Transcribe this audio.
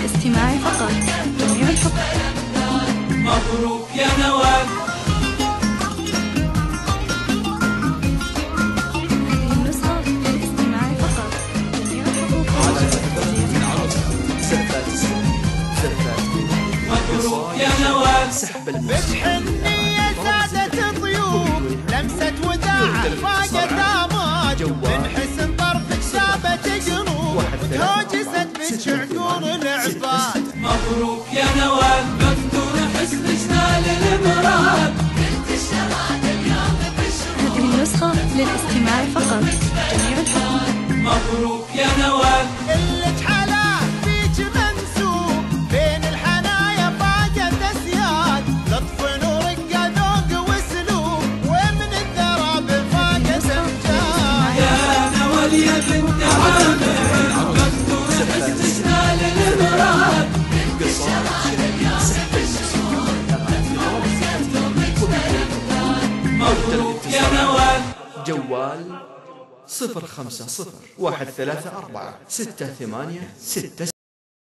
الاستماع فقط. جميع الحقوق مبروك يا نوال. النسخة فقط مبروك يا سحب سادة الضيوف لمسة وداع فاقت آمال من حسن طرفك سابت جنوب. بالشعقول العباد. مبروك يا نوال مقدور حسن نال المراد هذه النسخة للاستماع فقط. جميع الحقوق. مبروك يا نوال. اللي حلا فيك منسوب. بين الحنايا فاقت أسياد. لطف ورقة ذوق واسلوب ومن الثرى فاقت امجاد يا نوال يا بنت مبروك يا نوال. جوال صفر خمسة صفر واحد ثلاثة أربعة ستة ثمانية ستة